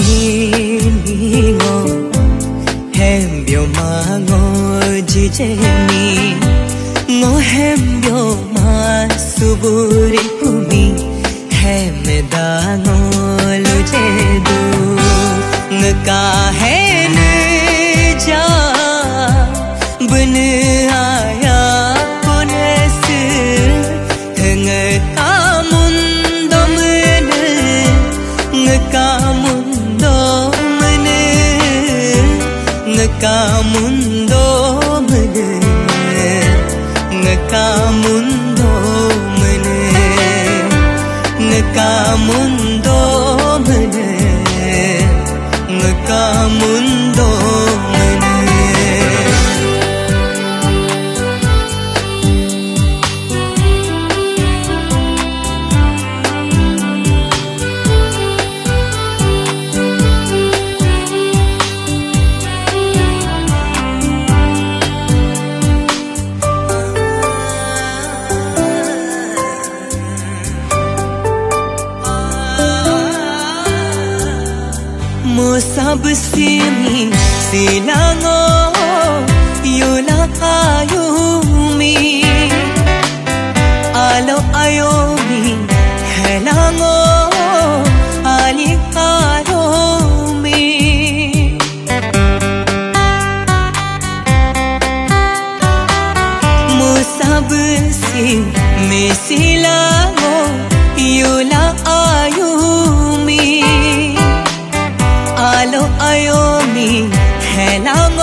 Rupuahingo hembyo mango jijemi ngo hembyo masuburi kumi hemdango lujedu ngka hen ja ngaka mundo mene ngaka mundo mene ngaka mundo sab simi silango yola ayumi alo ayomi helango ali aromi musab si mesilango पालो अयोमी है नाम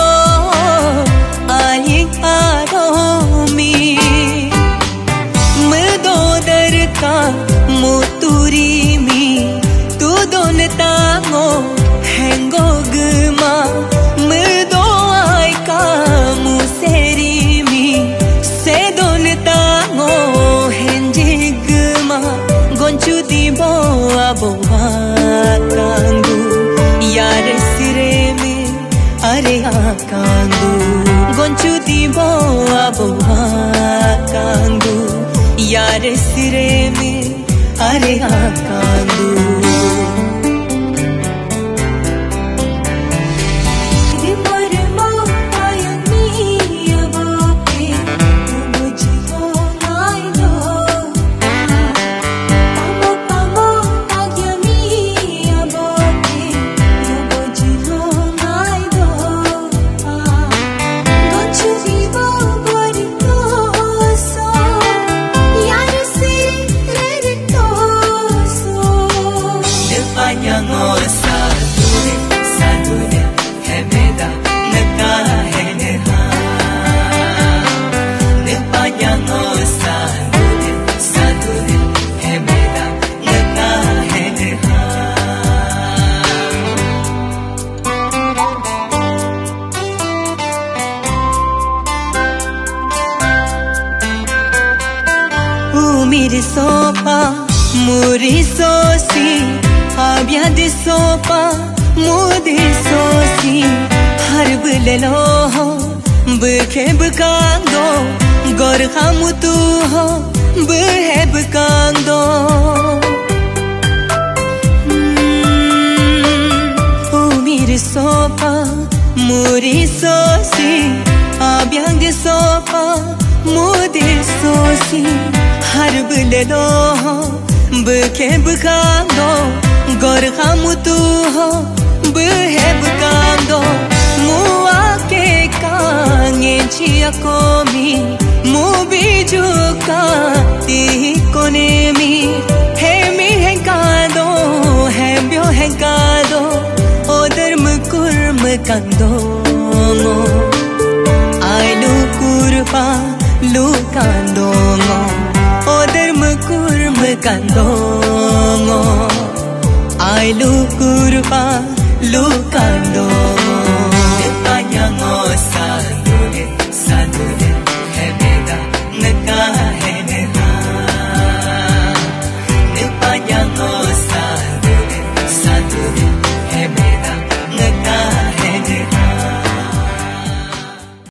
are akandu gonchu di boa boa kandu yare sire me are akandu Umiri sopa, muri Harb lelo ho, bke bkando Gor khamutu ho, bhe bkando Umiri sopa, muri sosi Abia de sopa, mudi sosi harb lelo ho bke bkando gor khamutu ho ngenchia komi mubijuka tikonemi hemi henkado hembyo henkado odarm kurm kando mo ailu kurpa lu kando mo odarm kurm kando mo ailu kurpa lu kando